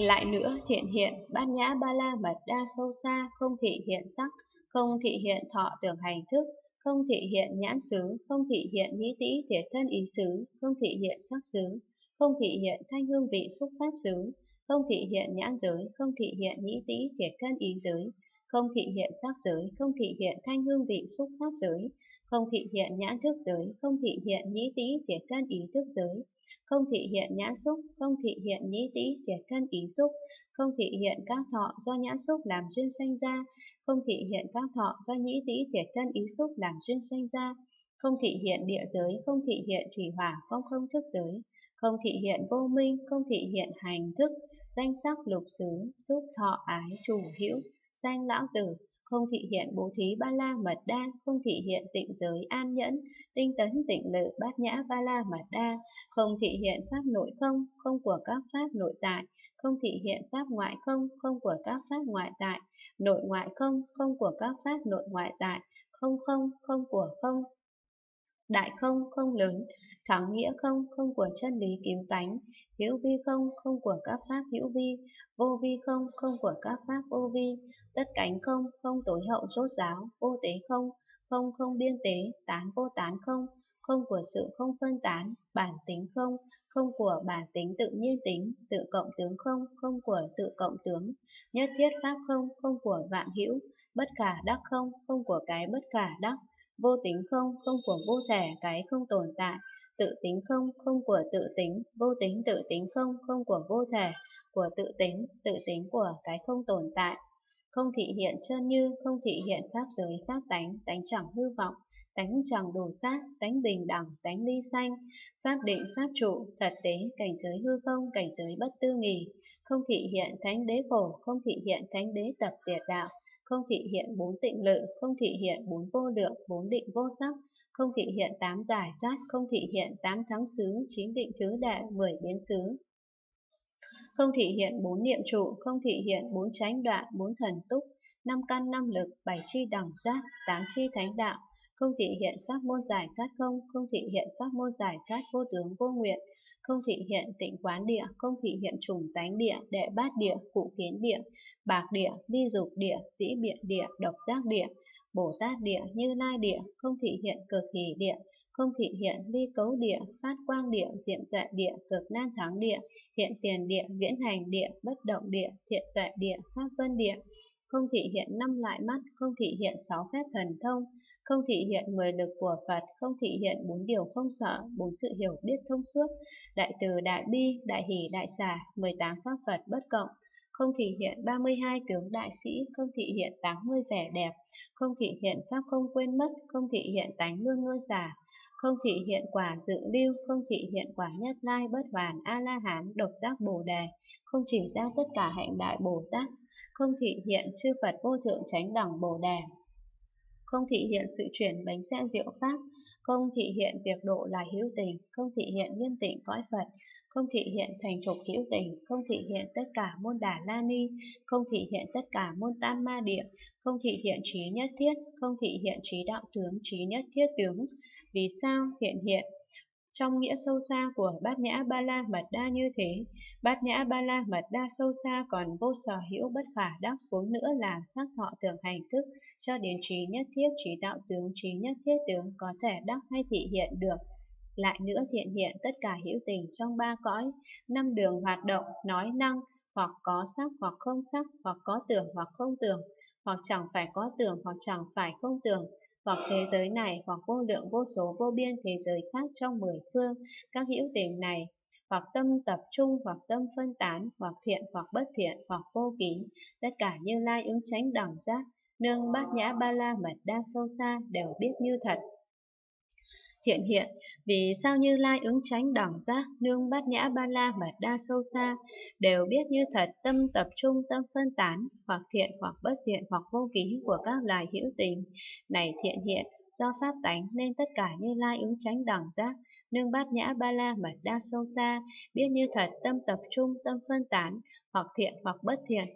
Lại nữa thiện hiện, bát nhã ba la mật đa sâu xa, không thị hiện sắc, không thị hiện thọ tưởng hành thức, không thị hiện nhãn xứ, không thị hiện nhĩ tĩ thiệt thân ý xứ, không thị hiện sắc xứ, không thị hiện thanh hương vị xúc pháp xứ, không thị hiện nhãn giới, không thị hiện nhĩ tĩ thiệt thân ý giới, không thị hiện sắc giới, không thị hiện thanh hương vị xúc pháp giới, không thị hiện nhãn thức giới, không thị hiện nhĩ tĩ thiệt thân ý thức giới, không thị hiện nhãn xúc, không thị hiện nhĩ tĩ thiệt thân ý xúc, không thị hiện các thọ do nhãn xúc làm duyên sanh ra, không thị hiện các thọ do nhĩ tĩ thiệt thân ý xúc làm duyên sanh ra, không thị hiện địa giới, không thị hiện thủy hỏa phong không thức giới, không thị hiện vô minh, không thị hiện hành thức, danh sắc lục xứ, xúc thọ ái chủ hữu, sanh lão tử, không thị hiện bố thí ba la mật đa, không thị hiện tịnh giới an nhẫn, tinh tấn tịnh lự bát nhã ba la mật đa, không thị hiện pháp nội không, không của các pháp nội tại, không thị hiện pháp ngoại không, không của các pháp ngoại tại, nội ngoại không, không của các pháp nội ngoại tại, không không, không của không, đại không không lớn thắng nghĩa không không của chân lý cứu cánh hữu vi không không của các pháp hữu vi, vô vi không không của các pháp vô vi, tất cánh không không tối hậu rốt giáo vô tế không không không biên tế, tán vô tán không không của sự không phân tán bản tính không? Không của bản tính tự nhiên tính, tự cộng tướng không? Không của tự cộng tướng. Nhất thiết pháp không? Không của vạn hữu. Bất khả đắc không? Không của cái bất khả đắc. Vô tính không? Không của vô thể, cái không tồn tại. Tự tính không? Không của tự tính. Vô tính tự tính không? Không của vô thể, của tự tính. Tự tính của cái không tồn tại không thị hiện chân như, không thị hiện pháp giới pháp tánh, tánh chẳng hư vọng, tánh chẳng đổi khác, tánh bình đẳng, tánh ly sanh, pháp định, pháp trụ, thật tế, cảnh giới hư không, cảnh giới bất tư nghỉ, không thị hiện thánh đế khổ, không thị hiện thánh đế tập diệt đạo, không thị hiện bốn tịnh lự, không thị hiện bốn vô lượng, bốn định vô sắc, không thị hiện tám giải thoát, không thị hiện tám thắng xứ, chín định thứ đệ, mười biến xứ không thị hiện bốn niệm trụ, không thị hiện bốn chánh đoạn, bốn thần túc, năm căn năm lực, bảy chi đẳng giác, tám chi thánh đạo, không thị hiện pháp môn giải thoát không, không thị hiện pháp môn giải thoát vô tướng vô nguyện, không thị hiện tịnh quán địa, không thị hiện trùng tánh địa, đệ bát địa, cụ kiến địa, bạc địa, ly dục địa, dĩ biện địa, độc giác địa, Bồ Tát địa, Như Lai địa, không thị hiện cực hỷ địa, không thị hiện ly cấu địa, phát quang địa, diệm tuệ địa, cực nan thắng địa, hiện tiền địa, viễn hành địa, bất động địa, thiện tuệ địa, pháp vân địa, không thị hiện năm loại mắt, không thị hiện sáu phép thần thông, không thị hiện mười lực của Phật, không thị hiện bốn điều không sợ, bốn sự hiểu biết thông suốt, đại từ đại bi, đại hỷ đại xả, 18 pháp Phật bất cộng, không thị hiện 32 tướng đại sĩ, không thị hiện 80 vẻ đẹp, không thị hiện pháp không quên mất, không thị hiện tánh lương ngôi xả, không thị hiện quả dự lưu, không thị hiện quả nhất lai bất hoàn A-la-hán độc giác Bồ đề, không chỉ ra tất cả hạnh đại Bồ Tát, không thị hiện chư Phật vô thượng chánh đẳng Bồ đề không thị hiện sự chuyển bánh xe diệu pháp, không thị hiện việc độ là hữu tình, không thị hiện nghiêm tịnh cõi Phật, không thị hiện thành thục hữu tình, không thị hiện tất cả môn đà la ni, không thị hiện tất cả môn tam ma địa, không thị hiện trí nhất thiết, không thị hiện trí đạo tướng, trí nhất thiết tướng. Vì sao thiện hiện? Trong nghĩa sâu xa của bát nhã ba la mật đa như thế, bát nhã ba la mật đa sâu xa còn vô sở hữu bất khả đắc vốn nữa là sắc thọ tưởng hành thức, cho đến trí nhất thiết trí đạo tướng trí nhất thiết tướng có thể đắc hay thị hiện được. Lại nữa thiện hiện tất cả hữu tình trong ba cõi, năm đường hoạt động, nói năng, hoặc có sắc hoặc không sắc, hoặc có tưởng hoặc không tưởng, hoặc chẳng phải có tưởng hoặc chẳng phải không tưởng, hoặc thế giới này hoặc vô lượng vô số vô biên thế giới khác trong mười phương, các hữu tình này hoặc tâm tập trung hoặc tâm phân tán hoặc thiện hoặc bất thiện hoặc vô ký, tất cả như lai ứng tránh đẳng giác, nương bát nhã ba la mật đa sâu xa đều biết như thật thiện hiện, vì sao Như Lai ứng tránh đẳng giác, nương bát nhã ba la mật đa sâu xa, đều biết như thật tâm tập trung tâm phân tán, hoặc thiện hoặc bất thiện hoặc vô ký của các loài hữu tình. Này thiện hiện, do pháp tánh nên tất cả như lai ứng tránh đẳng giác, nương bát nhã ba la mật đa sâu xa, biết như thật tâm tập trung tâm phân tán, hoặc thiện hoặc bất thiện,